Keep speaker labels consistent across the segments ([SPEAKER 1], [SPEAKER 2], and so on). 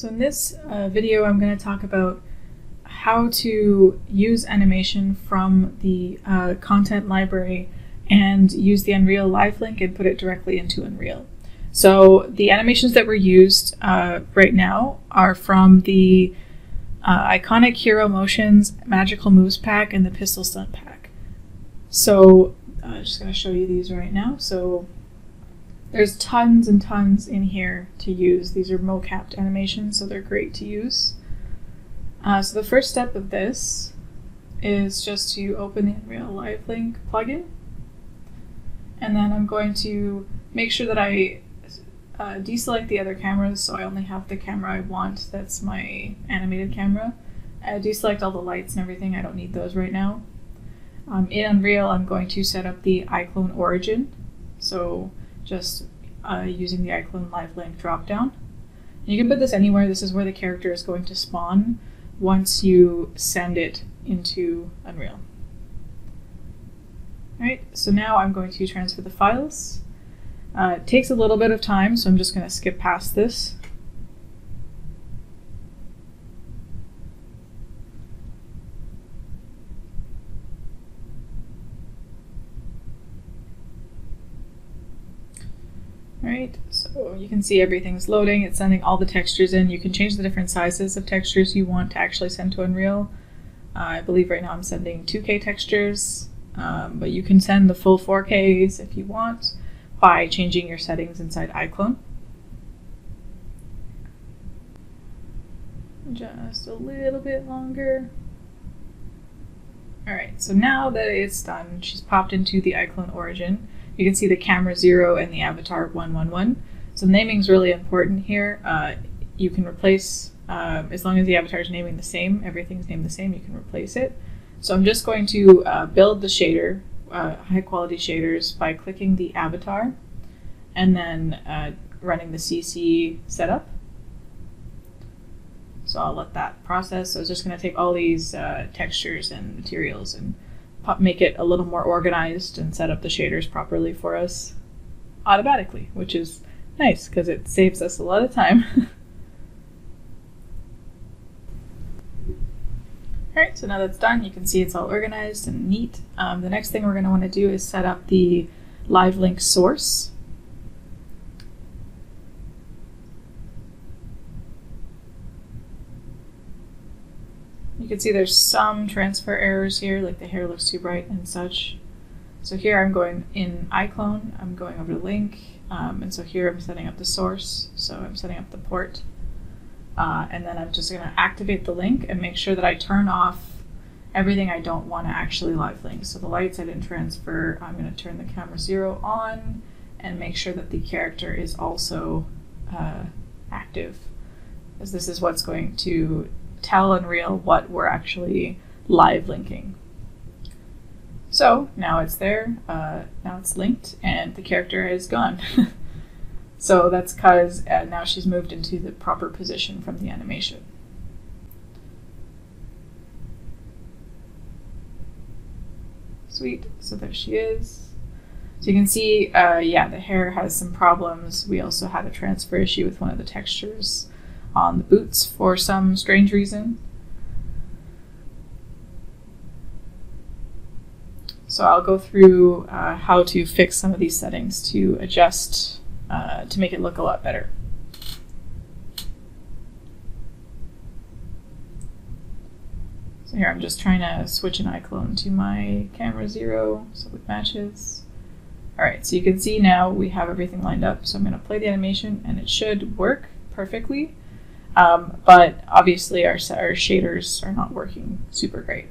[SPEAKER 1] So in this uh, video, I'm going to talk about how to use animation from the uh, content library and use the Unreal Live Link and put it directly into Unreal. So the animations that were used uh, right now are from the uh, Iconic Hero Motions Magical Moves Pack and the Pistol Stunt Pack. So I'm uh, just going to show you these right now. So there's tons and tons in here to use. These are mocapped animations, so they're great to use. Uh, so the first step of this is just to open the Unreal Live Link plugin. And then I'm going to make sure that I uh, deselect the other cameras so I only have the camera I want. That's my animated camera. I deselect all the lights and everything. I don't need those right now. Um, in Unreal, I'm going to set up the iClone origin. So just uh, using the iClone Live Link dropdown. You can put this anywhere. This is where the character is going to spawn once you send it into Unreal. Alright, so now I'm going to transfer the files. Uh, it takes a little bit of time, so I'm just going to skip past this. Right, so you can see everything's loading. It's sending all the textures in. You can change the different sizes of textures you want to actually send to Unreal. Uh, I believe right now I'm sending 2K textures, um, but you can send the full 4Ks if you want by changing your settings inside iClone. Just a little bit longer. Alright, so now that it's done, she's popped into the iClone origin. You can see the camera 0 and the avatar 111. So naming is really important here. Uh, you can replace, uh, as long as the avatar is naming the same, everything's named the same, you can replace it. So I'm just going to uh, build the shader, uh, high quality shaders, by clicking the avatar and then uh, running the CC setup. So I'll let that process. So it's just going to take all these uh, textures and materials and make it a little more organized and set up the shaders properly for us automatically, which is nice because it saves us a lot of time. Alright, so now that's done, you can see it's all organized and neat. Um, the next thing we're going to want to do is set up the live link source. Can see there's some transfer errors here, like the hair looks too bright and such. So here I'm going in iClone, I'm going over the link, um, and so here I'm setting up the source, so I'm setting up the port. Uh, and then I'm just going to activate the link and make sure that I turn off everything I don't want to actually live link. So the lights I didn't transfer, I'm going to turn the camera zero on and make sure that the character is also uh, active, as this is what's going to tell Unreal what we're actually live linking. So now it's there, uh, now it's linked, and the character is gone. so that's because uh, now she's moved into the proper position from the animation. Sweet, so there she is. So you can see, uh, yeah, the hair has some problems. We also had a transfer issue with one of the textures on the boots for some strange reason. So I'll go through uh, how to fix some of these settings to adjust, uh, to make it look a lot better. So here I'm just trying to switch an iClone to my camera zero so it matches. Alright, so you can see now we have everything lined up. So I'm going to play the animation and it should work perfectly. Um, but obviously our, our shaders are not working super great.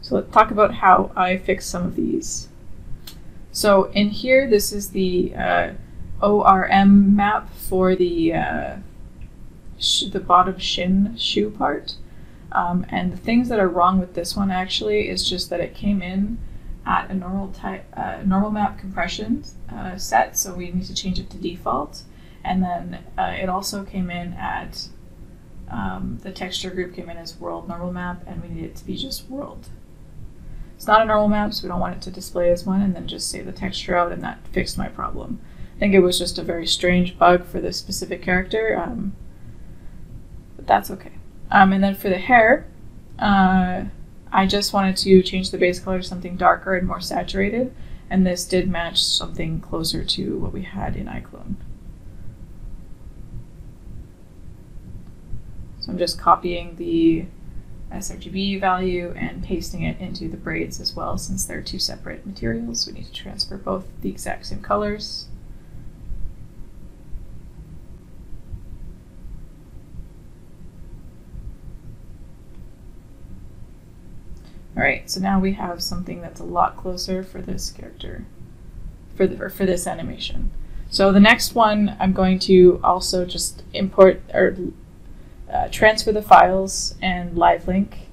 [SPEAKER 1] So let's talk about how I fix some of these. So in here, this is the uh, ORM map for the uh, the bottom shin shoe part. Um, and the things that are wrong with this one actually is just that it came in at a normal type, uh, normal map compression uh, set, so we need to change it to default. And then uh, it also came in at um, the texture group came in as world normal map, and we need it to be just world. It's not a normal map, so we don't want it to display as one, and then just say the texture out, and that fixed my problem. I think it was just a very strange bug for this specific character, um, but that's okay. Um, and then for the hair, uh, I just wanted to change the base color to something darker and more saturated, and this did match something closer to what we had in iClone. So I'm just copying the sRGB value and pasting it into the braids as well since they're two separate materials. We need to transfer both the exact same colors. All right, so now we have something that's a lot closer for this character, for, the, for this animation. So the next one, I'm going to also just import or uh, transfer the files and live link.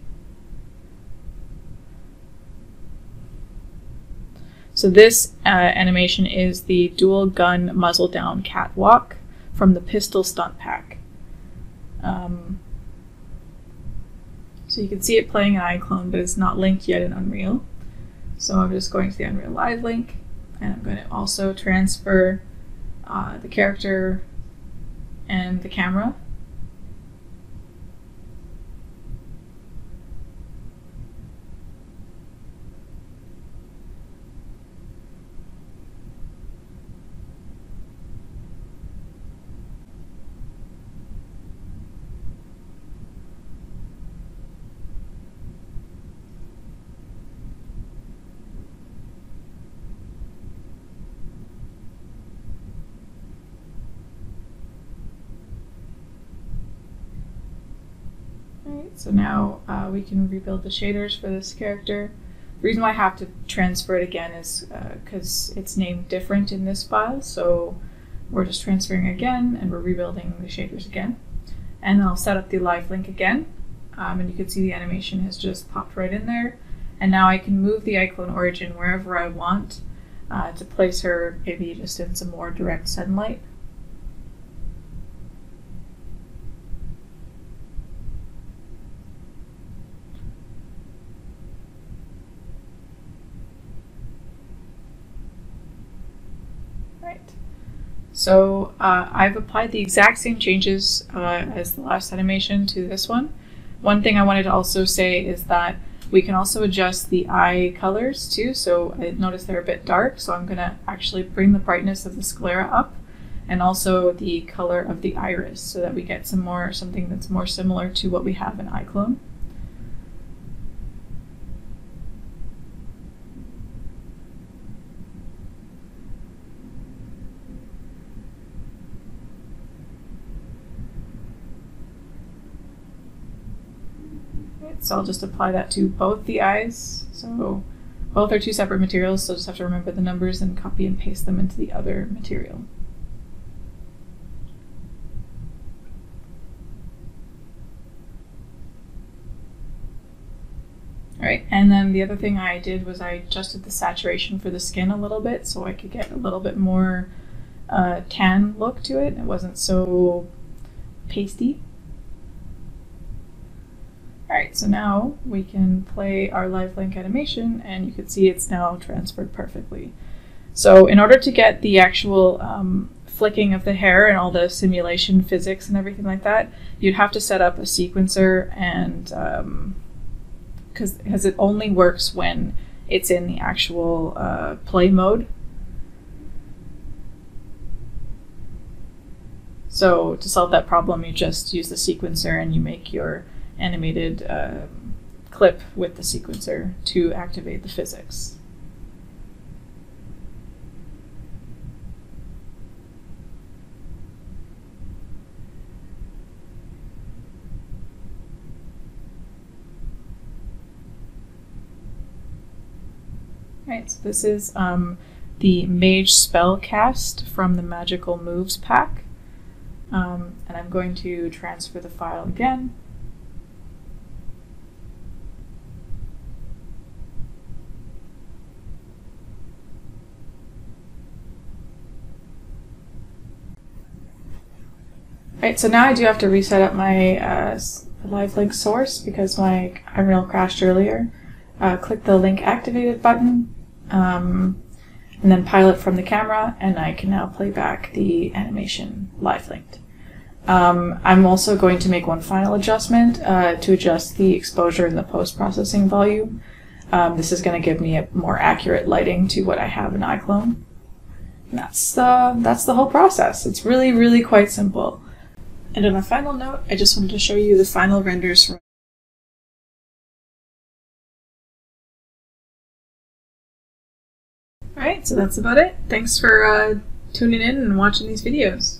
[SPEAKER 1] So this uh, animation is the dual gun muzzle down catwalk from the pistol stunt pack. Um, so you can see it playing in iClone, but it's not linked yet in Unreal. So I'm just going to the Unreal Live link, and I'm going to also transfer uh, the character and the camera So now uh, we can rebuild the shaders for this character. The reason why I have to transfer it again is because uh, it's named different in this file, so we're just transferring again and we're rebuilding the shaders again. And I'll set up the live link again, um, and you can see the animation has just popped right in there. And now I can move the iClone origin wherever I want uh, to place her maybe just in some more direct sunlight. So uh, I've applied the exact same changes uh, as the last animation to this one. One thing I wanted to also say is that we can also adjust the eye colors too. So I notice they're a bit dark, so I'm gonna actually bring the brightness of the sclera up and also the color of the iris so that we get some more something that's more similar to what we have in iClone. So I'll just apply that to both the eyes. So both are two separate materials, so just have to remember the numbers and copy and paste them into the other material. Alright, and then the other thing I did was I adjusted the saturation for the skin a little bit so I could get a little bit more uh, tan look to it. It wasn't so pasty. Alright, so now we can play our live link animation and you can see it's now transferred perfectly. So in order to get the actual um, flicking of the hair and all the simulation physics and everything like that, you'd have to set up a sequencer and because um, because it only works when it's in the actual uh, play mode. So to solve that problem, you just use the sequencer and you make your animated uh, clip with the sequencer to activate the physics. Right, so this is um, the Mage spell cast from the Magical Moves pack. Um, and I'm going to transfer the file again. Right, so now I do have to reset up my uh, live link source because my Unreal crashed earlier. Uh, click the link activated button, um, and then pilot from the camera, and I can now play back the animation live linked. Um, I'm also going to make one final adjustment uh, to adjust the exposure and the post-processing volume. Um, this is going to give me a more accurate lighting to what I have in iClone. And that's the, that's the whole process. It's really, really quite simple. And on a final note, I just wanted to show you the final renders from Alright, so that's about it. Thanks for uh, tuning in and watching these videos.